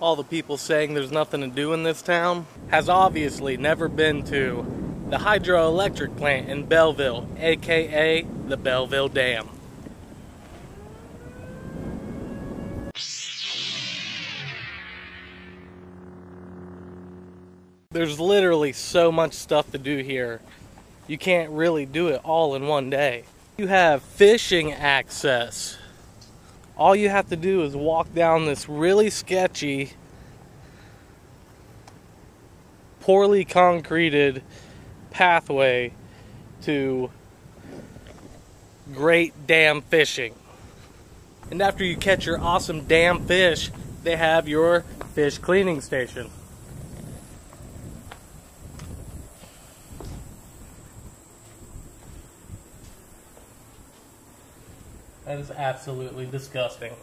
all the people saying there's nothing to do in this town has obviously never been to the hydroelectric plant in Belleville, aka the Belleville Dam. There's literally so much stuff to do here. You can't really do it all in one day. You have fishing access. All you have to do is walk down this really sketchy, poorly concreted pathway to great dam fishing. And after you catch your awesome dam fish, they have your fish cleaning station. That is absolutely disgusting.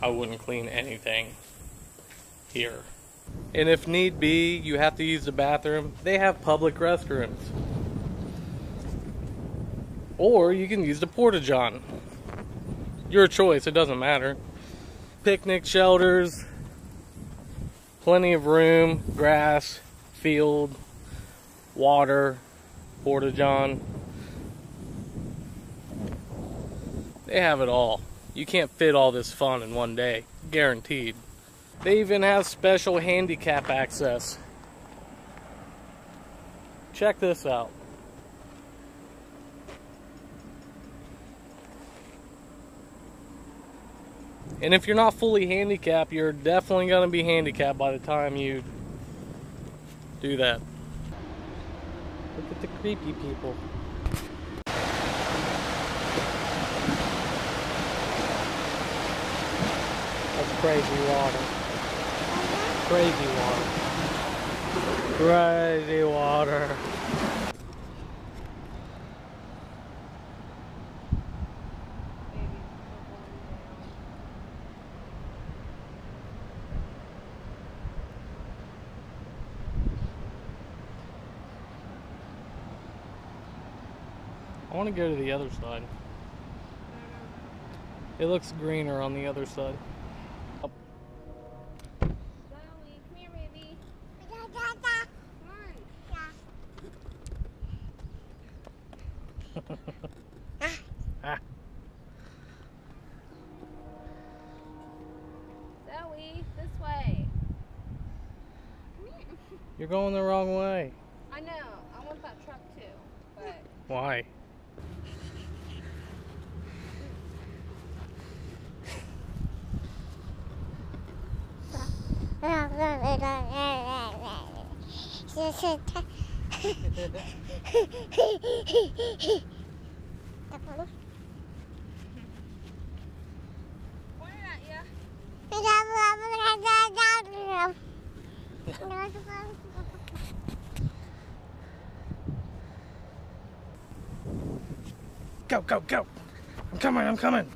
I wouldn't clean anything here. And if need be, you have to use the bathroom, they have public restrooms. Or you can use the porta john. Your choice, it doesn't matter. Picnic shelters, plenty of room, grass, field, water, porta john. They have it all. You can't fit all this fun in one day, guaranteed. They even have special handicap access. Check this out. And if you're not fully handicapped, you're definitely going to be handicapped by the time you do that. Look at the creepy people. That's crazy water. Crazy water. Crazy water. I want to go to the other side. It looks greener on the other side. Zoe, come here, baby. Come on. Ah, Zoe, this way. Come here. You're going the wrong way. I know. I want that truck too. But Why? pointed at ya. Go, go, go! I'm coming, I'm coming!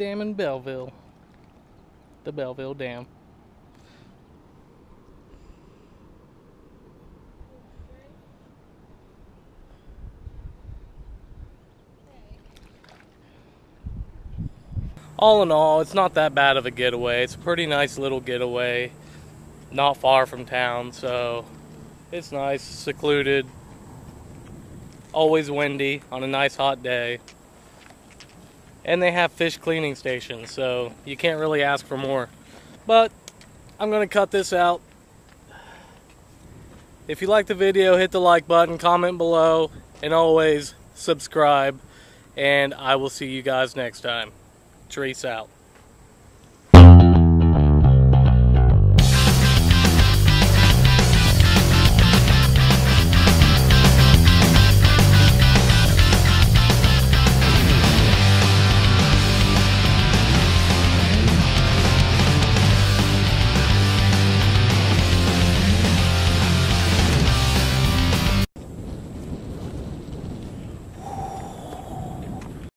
Dam in Belleville. The Belleville Dam. All in all, it's not that bad of a getaway. It's a pretty nice little getaway. Not far from town, so it's nice, secluded. always windy on a nice hot day. And they have fish cleaning stations, so you can't really ask for more. But I'm going to cut this out. If you like the video, hit the like button, comment below, and always subscribe. And I will see you guys next time. Trace out.